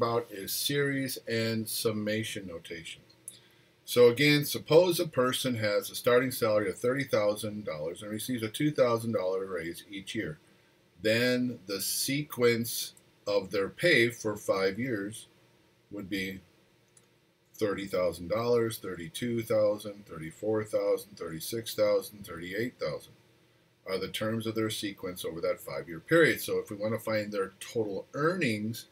about is series and summation notation. So again, suppose a person has a starting salary of $30,000 and receives a $2,000 raise each year. Then the sequence of their pay for five years would be $30,000, $32,000, $34,000, $36,000, $38,000 are the terms of their sequence over that five-year period. So if we want to find their total earnings,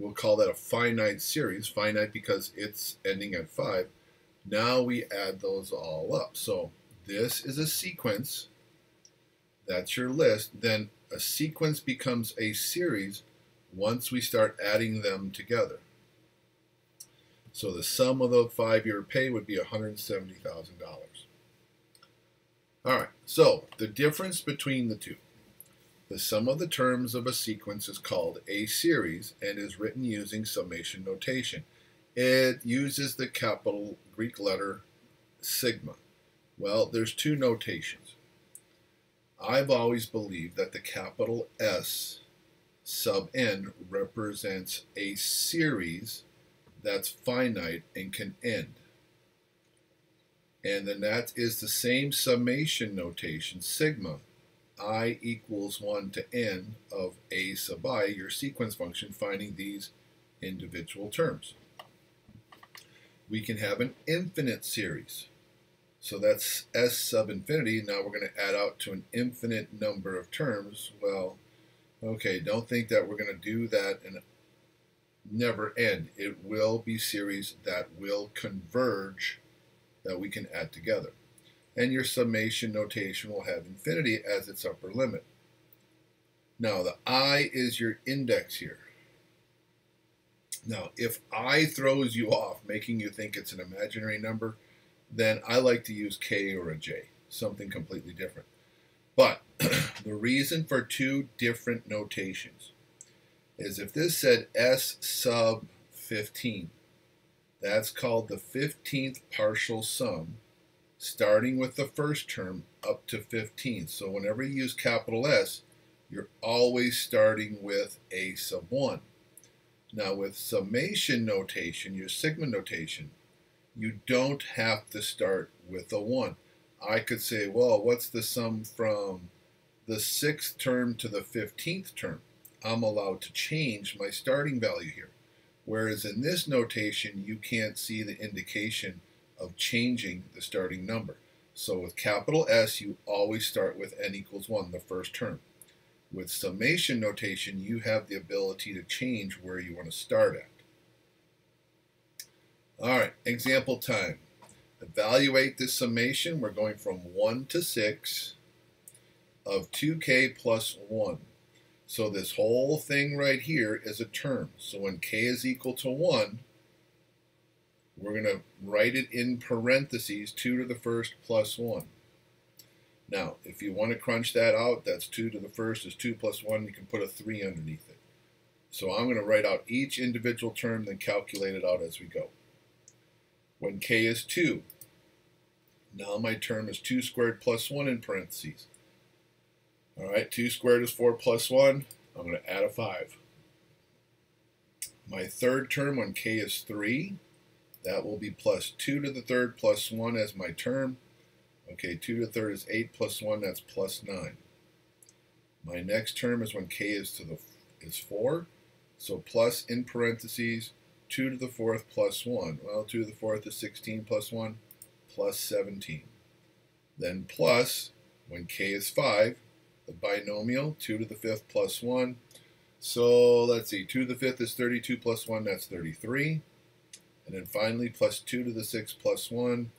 we'll call that a finite series, finite because it's ending at five. Now we add those all up. So this is a sequence. That's your list. Then a sequence becomes a series once we start adding them together. So the sum of the five-year pay would be $170,000. All right, so the difference between the two. The sum of the terms of a sequence is called a series and is written using summation notation. It uses the capital Greek letter sigma. Well, there's two notations. I've always believed that the capital S sub n represents a series that's finite and can end. And then that is the same summation notation, sigma, i equals 1 to n of a sub i, your sequence function, finding these individual terms. We can have an infinite series. So that's s sub infinity. Now we're going to add out to an infinite number of terms. Well, okay, don't think that we're going to do that and never end. It will be series that will converge that we can add together. And your summation notation will have infinity as its upper limit. Now, the i is your index here. Now, if i throws you off, making you think it's an imaginary number, then I like to use k or a j, something completely different. But the reason for two different notations is if this said s sub 15, that's called the 15th partial sum, starting with the first term up to 15. So whenever you use capital S, you're always starting with a sub 1. Now with summation notation, your sigma notation, you don't have to start with a 1. I could say, well, what's the sum from the 6th term to the 15th term? I'm allowed to change my starting value here. Whereas in this notation, you can't see the indication of changing the starting number. So with capital S, you always start with n equals 1, the first term. With summation notation, you have the ability to change where you want to start at. All right, example time. Evaluate this summation. We're going from 1 to 6 of 2k plus 1. So this whole thing right here is a term. So when k is equal to 1, we're going to write it in parentheses, 2 to the first plus 1. Now, if you want to crunch that out, that's 2 to the first is 2 plus 1. You can put a 3 underneath it. So I'm going to write out each individual term, then calculate it out as we go. When k is 2, now my term is 2 squared plus 1 in parentheses. All right, 2 squared is 4 plus 1. I'm going to add a 5. My third term when k is 3, that will be plus 2 to the third plus 1 as my term. Okay, 2 to the third is 8 plus 1, that's plus 9. My next term is when k is to the is 4. So plus in parentheses 2 to the fourth plus 1. Well, 2 to the fourth is 16 plus 1 plus 17. Then plus, when k is 5, the binomial, 2 to the 5th plus 1. So let's see, 2 to the 5th is 32 plus 1, that's 33. And then finally, plus 2 to the 6 plus 1,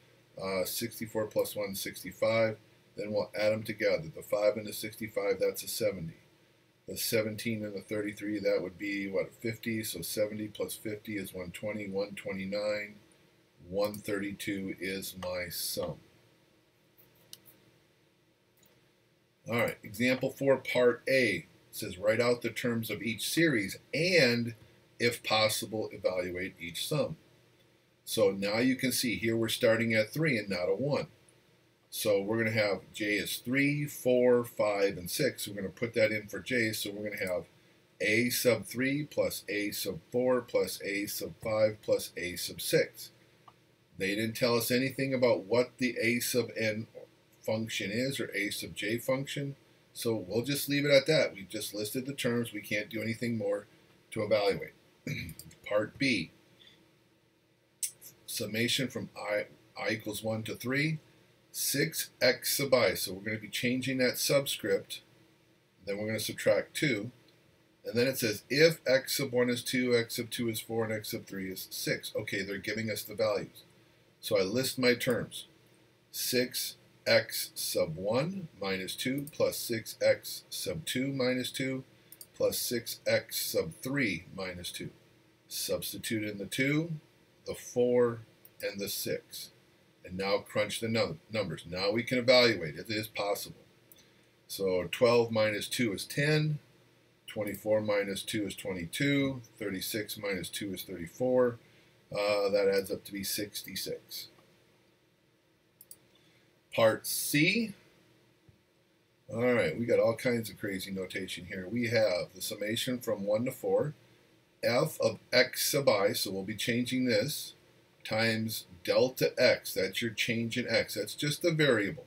uh, 64 plus 1, 65. Then we'll add them together. The 5 and the 65, that's a 70. The 17 and the 33, that would be, what, 50? So 70 plus 50 is 120, 129. 132 is my sum. All right, example four, part A it says write out the terms of each series and, if possible, evaluate each sum. So now you can see here we're starting at 3 and not a 1. So we're going to have J is 3, 4, 5, and 6. We're going to put that in for J, so we're going to have a sub 3 plus a sub 4 plus a sub 5 plus a sub 6. They didn't tell us anything about what the a sub n function is or a sub j function, so we'll just leave it at that. We just listed the terms. We can't do anything more to evaluate. Part B, summation from i, i equals 1 to 3, 6x sub i. So we're going to be changing that subscript. Then we're going to subtract 2. And then it says if x sub 1 is 2, x sub 2 is 4, and x sub 3 is 6. Okay, they're giving us the values. So I list my terms. 6x sub 1 minus 2 plus 6x sub 2 minus 2 plus 6x sub 3 minus 2. Substitute in the 2, the 4, and the 6. And now crunch the num numbers. Now we can evaluate. It is possible. So 12 minus 2 is 10. 24 minus 2 is 22. 36 minus 2 is 34. Uh, that adds up to be 66. Part C. All right, we got all kinds of crazy notation here. We have the summation from 1 to 4, f of x sub i, so we'll be changing this, times delta x, that's your change in x, that's just a variable.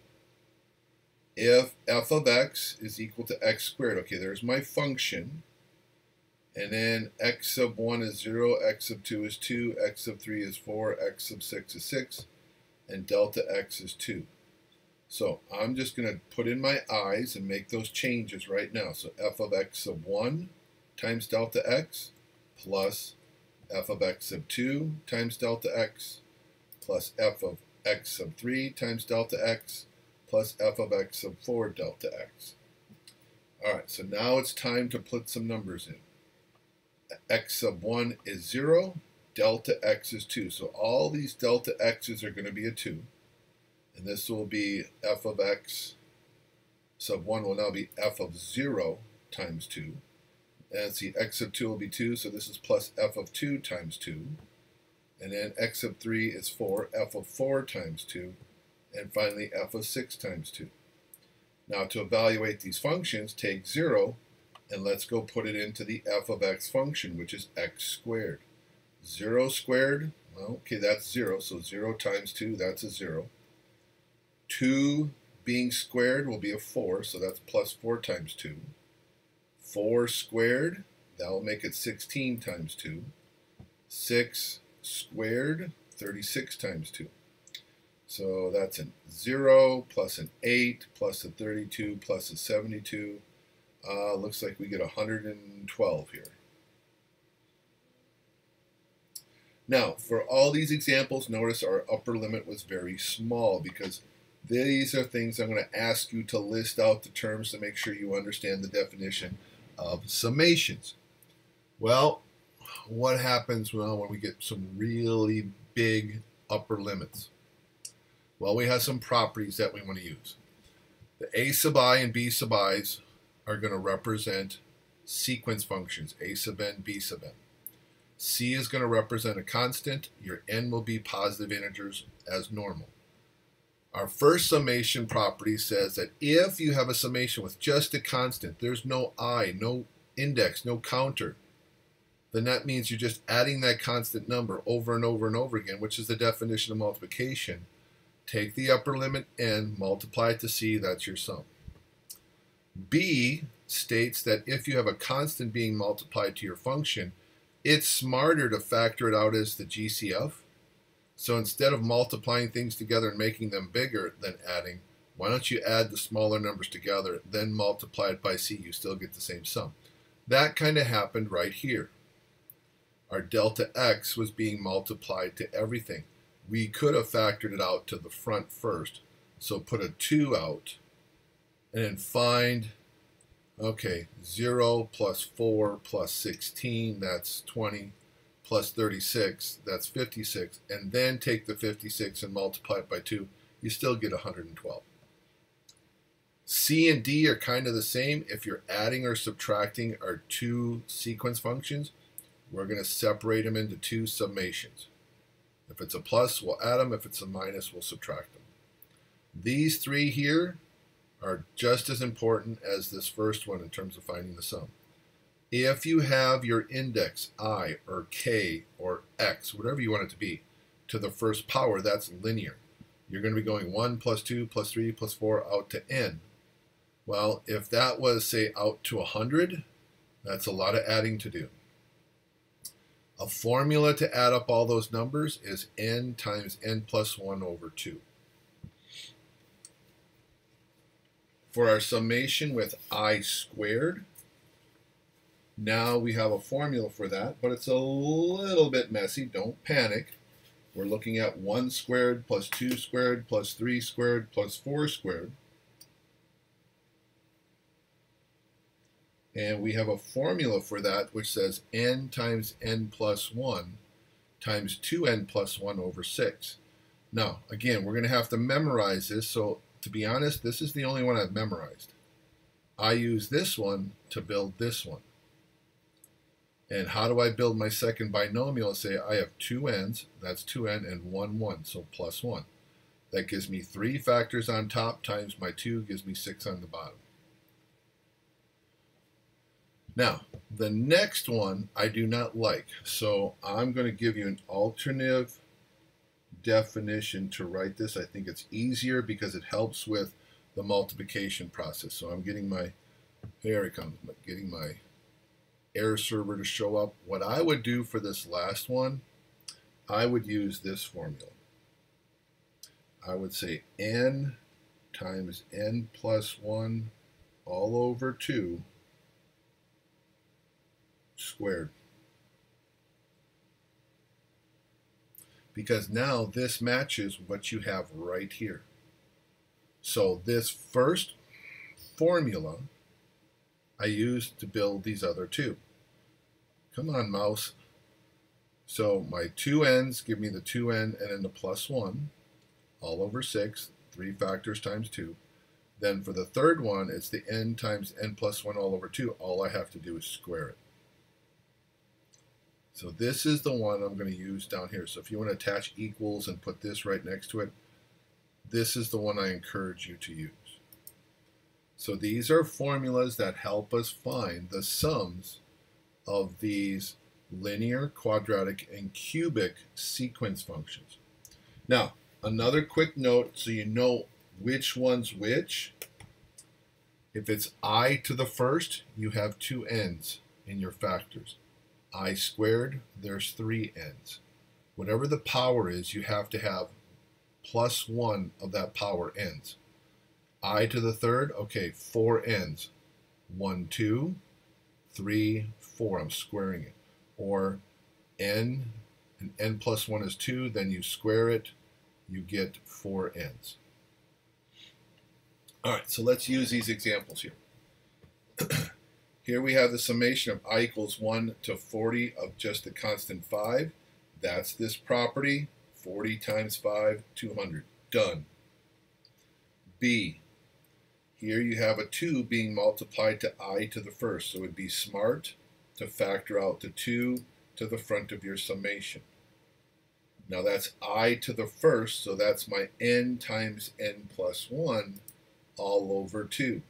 If f of x is equal to x squared, okay, there's my function, and then x sub 1 is 0, x sub 2 is 2, x sub 3 is 4, x sub 6 is 6, and delta x is 2. So I'm just going to put in my i's and make those changes right now. So f of x sub 1 times delta x plus f of x sub 2 times delta x plus f of x sub 3 times delta x plus f of x sub 4 delta x. Alright, so now it's time to put some numbers in x sub 1 is 0, delta x is 2. So all these delta x's are going to be a 2. And this will be f of x sub 1 will now be f of 0 times 2. And see, x sub 2 will be 2, so this is plus f of 2 times 2. And then x sub 3 is 4, f of 4 times 2. And finally, f of 6 times 2. Now to evaluate these functions, take 0 and let's go put it into the f of x function, which is x squared. 0 squared, well, okay, that's 0, so 0 times 2, that's a 0. 2 being squared will be a 4, so that's plus 4 times 2. 4 squared, that will make it 16 times 2. 6 squared, 36 times 2. So that's a 0 plus an 8 plus a 32 plus a 72 uh, looks like we get 112 here. Now, for all these examples, notice our upper limit was very small because these are things I'm going to ask you to list out the terms to make sure you understand the definition of summations. Well, what happens well, when we get some really big upper limits? Well, we have some properties that we want to use. The a sub i and b sub i's are going to represent sequence functions, a sub n, b sub n. C is going to represent a constant. Your n will be positive integers as normal. Our first summation property says that if you have a summation with just a constant, there's no i, no index, no counter, then that means you're just adding that constant number over and over and over again, which is the definition of multiplication. Take the upper limit n, multiply it to c, that's your sum. B states that if you have a constant being multiplied to your function, it's smarter to factor it out as the GCF. So instead of multiplying things together and making them bigger than adding, why don't you add the smaller numbers together, then multiply it by C, you still get the same sum. That kind of happened right here. Our delta x was being multiplied to everything. We could have factored it out to the front first, so put a 2 out and then find, okay, 0 plus 4 plus 16, that's 20, plus 36, that's 56, and then take the 56 and multiply it by 2, you still get 112. C and D are kind of the same. If you're adding or subtracting our two sequence functions, we're going to separate them into two summations. If it's a plus, we'll add them. If it's a minus, we'll subtract them. These three here are just as important as this first one in terms of finding the sum. If you have your index i or k or x, whatever you want it to be, to the first power, that's linear. You're going to be going 1 plus 2 plus 3 plus 4 out to n. Well, if that was, say, out to 100, that's a lot of adding to do. A formula to add up all those numbers is n times n plus 1 over 2. For our summation with i squared, now we have a formula for that, but it's a little bit messy. Don't panic. We're looking at 1 squared plus 2 squared plus 3 squared plus 4 squared. And we have a formula for that which says n times n plus 1 times 2n plus 1 over 6. Now, again, we're going to have to memorize this. So, to be honest, this is the only one I've memorized. I use this one to build this one. And how do I build my second binomial? Say I have two n's, that's 2n, and 1, 1, so plus 1. That gives me three factors on top times my 2 gives me 6 on the bottom. Now, the next one I do not like, so I'm going to give you an alternative definition to write this. I think it's easier because it helps with the multiplication process. So I'm getting my, here it comes, getting my error server to show up. What I would do for this last one, I would use this formula. I would say n times n plus 1 all over 2 squared. Because now this matches what you have right here. So this first formula I used to build these other two. Come on, mouse. So my two n's give me the 2n and then the plus 1 all over 6, 3 factors times 2. Then for the third one, it's the n times n plus 1 all over 2. All I have to do is square it. So this is the one I'm going to use down here. So if you want to attach equals and put this right next to it, this is the one I encourage you to use. So these are formulas that help us find the sums of these linear, quadratic, and cubic sequence functions. Now, another quick note so you know which one's which. If it's i to the first, you have two n's in your factors i squared, there's three n's. Whatever the power is, you have to have plus one of that power n's. i to the third, okay, four n's. One, two, three, four. I'm squaring it. Or n, and n plus one is two, then you square it, you get four n's. All right, so let's use these examples here. Here we have the summation of i equals 1 to 40 of just the constant 5. That's this property. 40 times 5, 200. Done. B. Here you have a 2 being multiplied to i to the first. So it would be smart to factor out the 2 to the front of your summation. Now that's i to the first, so that's my n times n plus 1 all over 2.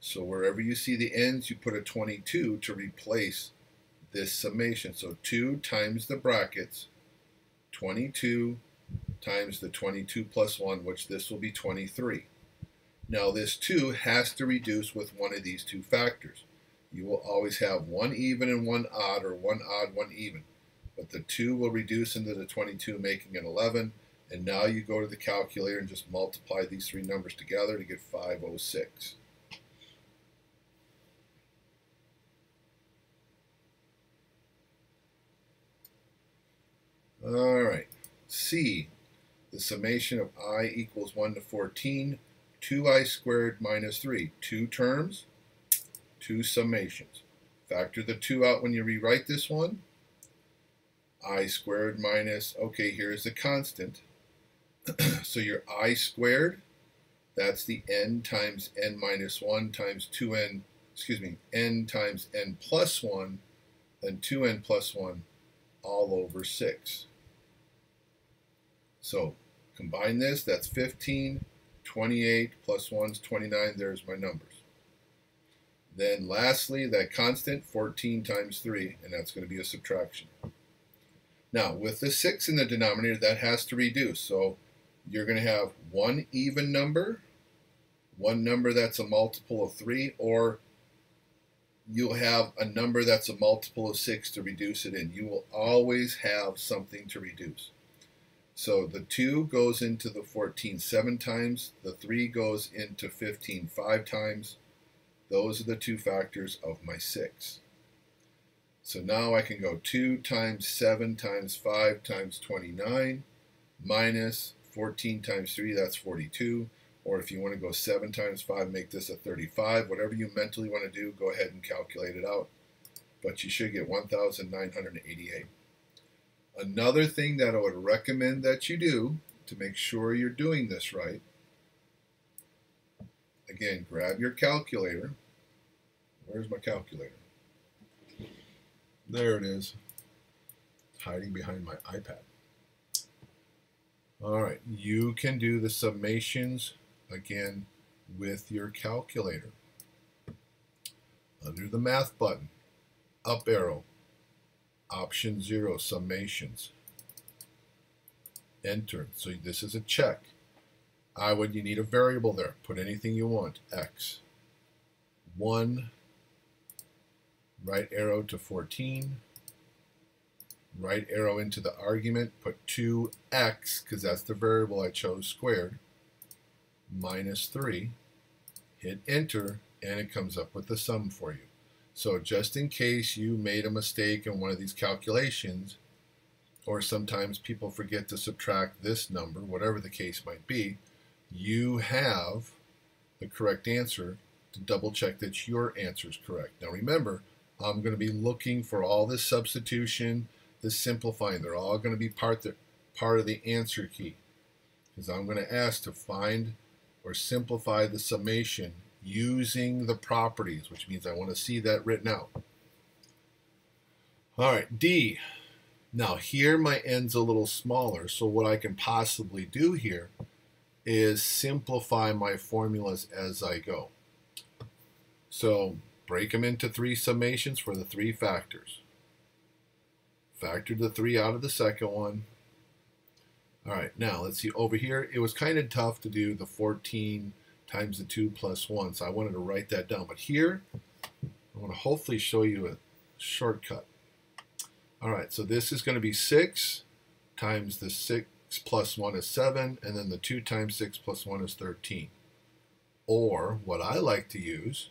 So wherever you see the n's, you put a 22 to replace this summation. So 2 times the brackets, 22 times the 22 plus 1, which this will be 23. Now this 2 has to reduce with one of these two factors. You will always have one even and one odd, or one odd, one even. But the 2 will reduce into the 22, making it 11. And now you go to the calculator and just multiply these three numbers together to get 506. All right. C, the summation of i equals 1 to 14, 2i squared minus 3. Two terms, two summations. Factor the 2 out when you rewrite this one. i squared minus, okay, here's the constant. so your i squared, that's the n times n minus 1 times 2n, excuse me, n times n plus 1, then 2n plus 1 all over 6. So combine this, that's 15, 28 plus 1 is 29, there's my numbers. Then lastly, that constant, 14 times 3, and that's going to be a subtraction. Now, with the 6 in the denominator, that has to reduce. So you're going to have one even number, one number that's a multiple of 3, or you'll have a number that's a multiple of 6 to reduce it in. You will always have something to reduce. So the 2 goes into the 14 seven times, the 3 goes into 15 five times. Those are the two factors of my 6. So now I can go 2 times 7 times 5 times 29 minus 14 times 3, that's 42. Or if you want to go 7 times 5, make this a 35. Whatever you mentally want to do, go ahead and calculate it out. But you should get 1,988. Another thing that I would recommend that you do to make sure you're doing this right, again, grab your calculator. Where's my calculator? There it is. Hiding behind my iPad. All right, you can do the summations again with your calculator. Under the math button, up arrow, option zero, summations. Enter. So this is a check. I would, you need a variable there. Put anything you want. X. 1, right arrow to 14, right arrow into the argument, put 2x, because that's the variable I chose, squared, minus 3, hit enter, and it comes up with the sum for you. So just in case you made a mistake in one of these calculations, or sometimes people forget to subtract this number, whatever the case might be, you have the correct answer to double check that your answer is correct. Now remember, I'm going to be looking for all this substitution, this simplifying. They're all going to be part, the, part of the answer key. Because I'm going to ask to find or simplify the summation using the properties, which means I want to see that written out. All right, D. Now here my n's a little smaller, so what I can possibly do here is simplify my formulas as I go. So break them into three summations for the three factors. Factor the three out of the second one. All right, now let's see over here. It was kind of tough to do the 14 times the 2 plus 1. So I wanted to write that down. But here, I want to hopefully show you a shortcut. All right, so this is going to be 6 times the 6 plus 1 is 7, and then the 2 times 6 plus 1 is 13. Or what I like to use,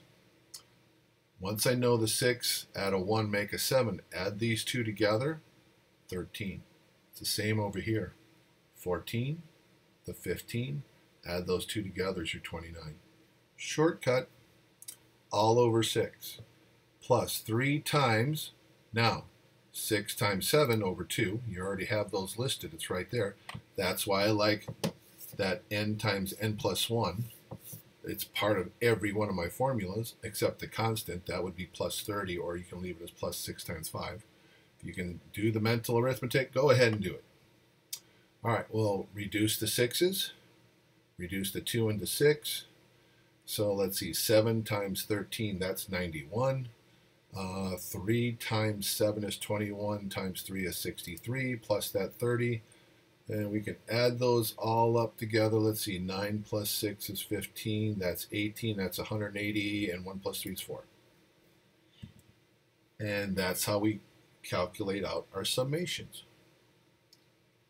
once I know the 6, add a 1, make a 7, add these two together, 13. It's the same over here. 14, the 15, Add those two together is your 29. Shortcut, all over 6, plus 3 times, now, 6 times 7 over 2. You already have those listed. It's right there. That's why I like that n times n plus 1. It's part of every one of my formulas, except the constant. That would be plus 30, or you can leave it as plus 6 times 5. If you can do the mental arithmetic, go ahead and do it. All right, we'll reduce the 6's reduce the 2 into 6. So let's see, 7 times 13, that's 91. Uh, 3 times 7 is 21, times 3 is 63, plus that 30. And we can add those all up together. Let's see, 9 plus 6 is 15, that's 18, that's 180, and 1 plus 3 is 4. And that's how we calculate out our summations.